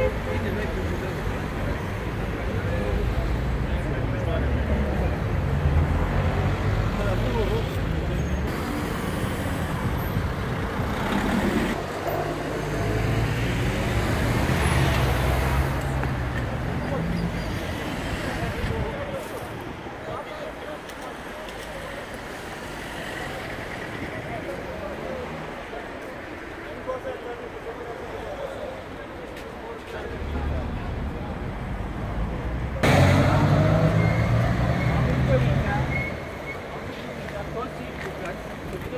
Thank you.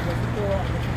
很多。